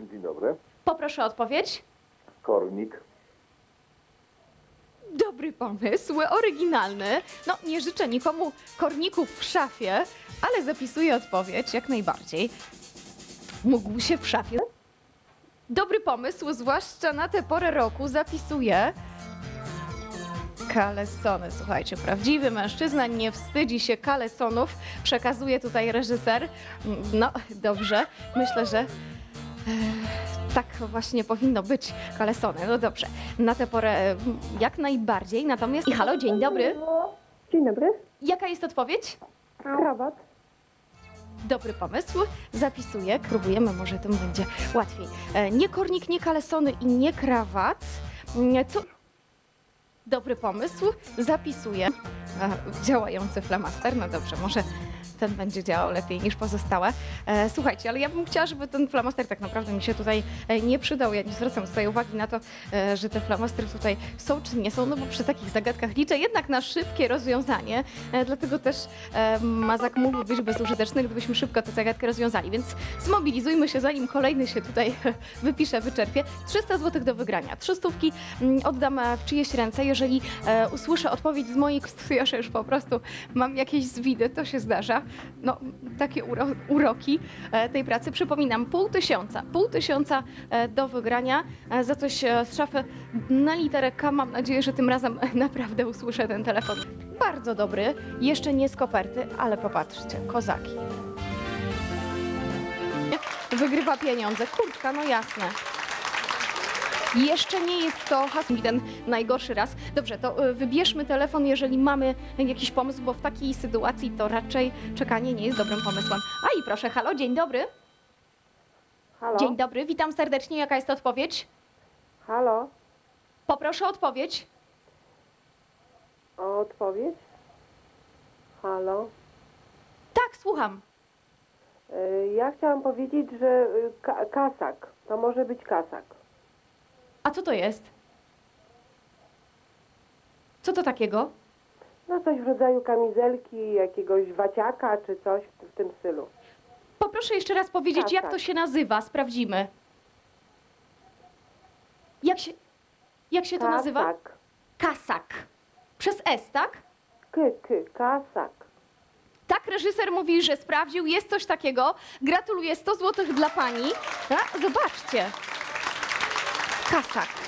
Dzień dobry. Poproszę o odpowiedź. Kornik. Dobry pomysł, oryginalny. No, nie życzę nikomu korników w szafie, ale zapisuję odpowiedź jak najbardziej. Mógł się w szafie. Dobry pomysł, zwłaszcza na tę porę roku, zapisuję. Kalesony, słuchajcie, prawdziwy mężczyzna nie wstydzi się kalesonów, przekazuje tutaj reżyser. No, dobrze, myślę, że tak właśnie powinno być, kalesony. No dobrze, na tę porę e, jak najbardziej, natomiast... I halo, dzień dobry. Dzień dobry. Jaka jest odpowiedź? Krawat. Dobry pomysł, zapisuję, próbujemy, może tym będzie łatwiej. E, Nie kornik, nie kalesony i nie krawat. Co? Dobry pomysł, zapisuję. E, Działający flamaster, no dobrze, może ten będzie działał lepiej niż pozostałe. E, Słuchajcie, ale ja bym chciała, żeby ten flamaster tak naprawdę mi się tutaj e, nie przydał. Ja nie zwracam tutaj uwagi na to, e, że te flamastry tutaj są czy nie są, no bo przy takich zagadkach liczę jednak na szybkie rozwiązanie, dlatego też Mazak mógłby być bezużyteczny, gdybyśmy szybko tę zagadkę rozwiązali, więc zmobilizujmy się, zanim kolejny się tutaj wypisze, wyczerpie. 300 zł do wygrania. Trzy stówki mm, oddam w czyjeś ręce. Jeżeli usłyszę odpowiedź z mojej ja już po prostu mam jakieś zwidy, to się zdarza. No, takie uro, uroki e, tej pracy. Przypominam, pół tysiąca, pół tysiąca e, do wygrania e, za coś z szafy na literę K. Mam nadzieję, że tym razem naprawdę usłyszę ten telefon. Bardzo dobry, jeszcze nie z koperty, ale popatrzcie, kozaki. Wygrywa pieniądze. Kurtka, no jasne. Jeszcze nie jest to hasło ten najgorszy raz. Dobrze, to y, wybierzmy telefon, jeżeli mamy jakiś pomysł, bo w takiej sytuacji to raczej czekanie nie jest dobrym pomysłem. A i proszę, halo, dzień dobry. Halo? Dzień dobry, witam serdecznie. Jaka jest odpowiedź? Halo? Poproszę o odpowiedź. O odpowiedź? Halo? Tak, słucham. Y, Ja chciałam powiedzieć, że y, ka kasak. To może być kasak. To jest? Co to takiego? No coś w rodzaju kamizelki, jakiegoś waciaka czy coś w, w tym stylu. Poproszę jeszcze raz powiedzieć, Tak, jak tak. to się nazywa. Sprawdzimy. Jak się, jak się to nazywa? Kasak. Kasak. Przez S, tak? K, k, kasak. Tak, reżyser mówi, że sprawdził, jest coś takiego. Gratuluję, 100 zł dla pani. A, zobaczcie. Kasak.